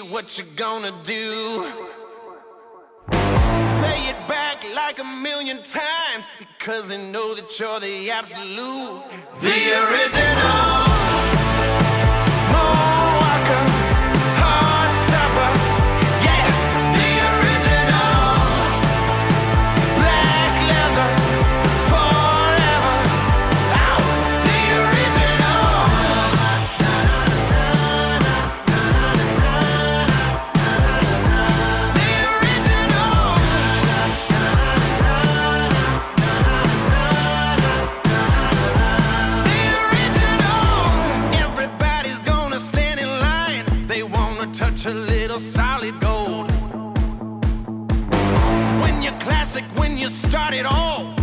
what you're gonna do. Play it back like a million times because they know that you're the absolute, the original. Wanna a little solid gold. When you're classic, when you start it all,